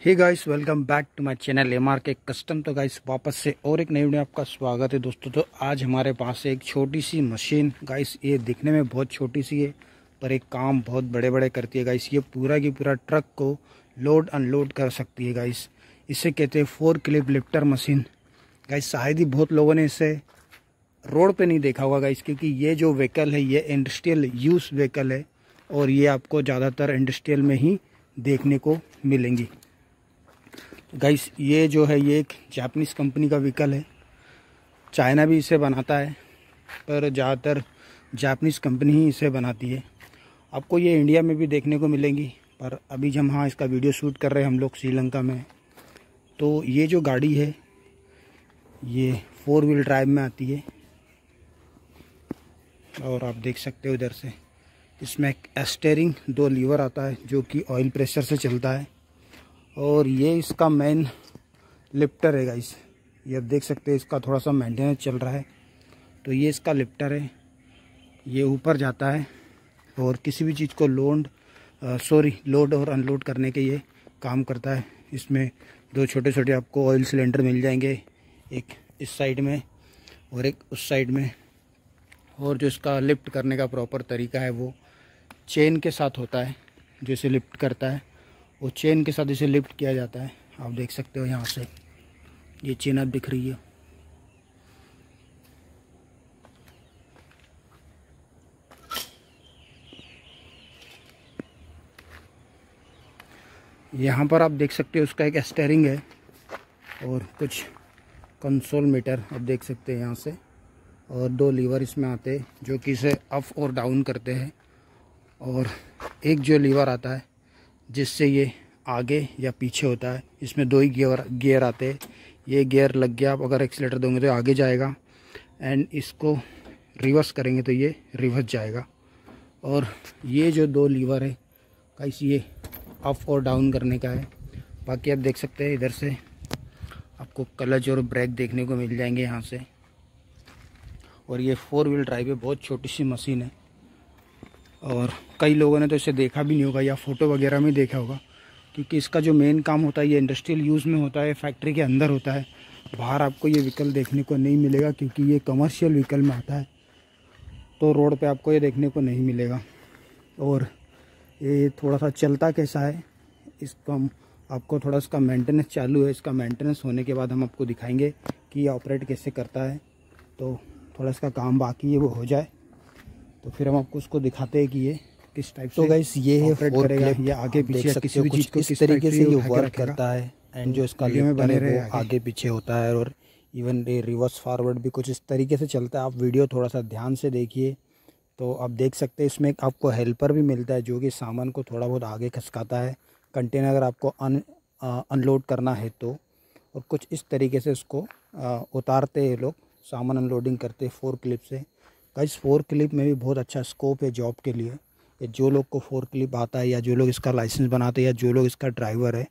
Hey guys welcome back to my channel M R K custom तो guys वापस से और एक नई वीडियो आपका स्वागत है दोस्तों। तो आज हमारे पास एक छोटी सी मशीन गाइस ये दिखने में बहुत छोटी सी है, पर एक काम बहुत बड़े बड़े करती है। गाइस ये पूरा की पूरा ट्रक को लोड अनलोड कर सकती है गाइस इसे कहते हैं four clip lifter machine guys शायद ही बहुत लोगों ने इसे रोड पर नहीं देखा होगा गाइस क्योंकि ये जो व्हीकल है, ये इंडस्ट्रियल यूज़ व्हीकल है, और ये आपको ज़्यादातर इंडस्ट्रियल में ही देखने को मिलेंगी। गाइस ये जो है, ये एक जापानीज़ कंपनी का व्हीकल है। चाइना भी इसे बनाता है, पर ज़्यादातर जापानीज़ कंपनी ही इसे बनाती है। आपको ये इंडिया में भी देखने को मिलेंगी, पर अभी जब हाँ इसका वीडियो शूट कर रहे हैं हम लोग श्रीलंका में तो ये जो गाड़ी है, ये फोर व्हील ड्राइव में आती है। और आप देख सकते हो इधर से, इसमें एक स्टेयरिंग दो लीवर आता है, जो कि ऑयल प्रेशर से चलता है। और ये इसका मेन लिफ्टर है गाइस ये आप देख सकते हैं, इसका थोड़ा सा मेंटेनेंस चल रहा है। तो ये इसका लिफ्टर है। ये ऊपर जाता है और किसी भी चीज़ को लोड सॉरी लोड और अनलोड करने के ये काम करता है। इसमें दो छोटे छोटे आपको ऑयल सिलेंडर मिल जाएँगे, एक इस साइड में और एक उस साइड में। और जो इसका लिफ्ट करने का प्रॉपर तरीका है वो चेन के साथ होता है, जो इसे लिफ्ट करता है। वो चेन के साथ इसे लिफ्ट किया जाता है। आप देख सकते हो यहाँ से। ये चेन अब दिख रही है। यहाँ पर आप देख सकते हो उसका एक स्टेयरिंग है और कुछ कंसोल मीटर आप देख सकते हैं यहाँ से। और दो लीवर इसमें आते हैं, जो कि इसे अप और डाउन करते हैं। और एक जो लीवर आता है जिससे ये आगे या पीछे होता है। इसमें दो ही गियर गियर आते हैं। ये गियर लग गया आप अगर एक्सीटर दोगे तो आगे जाएगा एंड इसको रिवर्स करेंगे तो ये रिवर्स जाएगा। और ये जो दो लीवर है कैस ये अप और डाउन करने का है। बाकी आप देख सकते हैं, इधर से आपको क्लच और ब्रेक देखने को मिल जाएँगे यहाँ से। और ये फोर व्हील ड्राइव है, बहुत छोटी सी मशीन है। और कई लोगों ने तो इसे देखा भी नहीं होगा या फ़ोटो वगैरह में देखा होगा, क्योंकि इसका जो मेन काम होता है, ये इंडस्ट्रियल यूज़ में होता है फैक्ट्री के अंदर होता है। बाहर आपको ये व्हीकल देखने को नहीं मिलेगा, क्योंकि ये कमर्शियल व्हीकल में आता है। तो रोड पे आपको ये देखने को नहीं मिलेगा। और ये थोड़ा सा चलता कैसा है, इसको हम, आपको थोड़ा इसका मेंटेनेंस चालू है। इसका मेंटेनेंस होने के बाद हम आपको दिखाएँगे कि ये ऑपरेट कैसे करता है। तो थोड़ा इसका काम बाकी है, वो हो जाए। तो फिर हम आपको उसको दिखाते हैं कि ये किस टाइप तो गाइस ये है करेगा ये आगे पीछे किसी भी चीज़ को किस तरीके से ये वर्क करता है एंड जो इसका में है वो आगे। पीछे होता है और इवन ये रिवर्स फॉरवर्ड भी कुछ इस तरीके से चलता है। आप वीडियो थोड़ा सा ध्यान से देखिए। तो आप देख सकते हैं इसमें आपको हेल्पर भी मिलता है जो कि सामान को थोड़ा बहुत आगे खसकाता है। कंटेनर अगर आपको अन अनलोड करना है तो और कुछ इस तरीके से उसको उतारते हैं लोग। सामान अनलोडिंग करते फोर क्लिप से। गाइस फोर क्लिप में भी बहुत अच्छा स्कोप है जॉब के लिए। जो लोग को फोर क्लिप आता है या जो लोग इसका लाइसेंस बनाते हैं या जो लोग इसका ड्राइवर है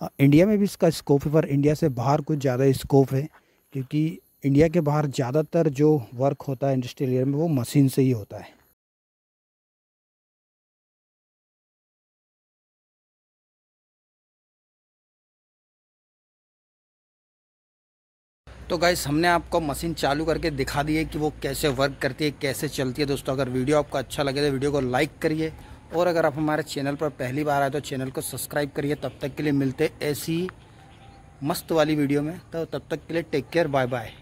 इंडिया में भी इसका स्कोप है, पर इंडिया से बाहर कुछ ज़्यादा स्कोप है, क्योंकि इंडिया के बाहर ज़्यादातर जो वर्क होता है इंडस्ट्रियल एरिया में वो मशीन से ही होता है। तो गाइस हमने आपको मशीन चालू करके दिखा दी है कि वो कैसे वर्क करती है, कैसे चलती है। दोस्तों, अगर वीडियो आपको अच्छा लगे तो वीडियो को लाइक करिए। और अगर आप हमारे चैनल पर पहली बार आए तो चैनल को सब्सक्राइब करिए। तब तक के लिए मिलते ऐसी मस्त वाली वीडियो में। तो तब तक के लिए टेक केयर बाय बाय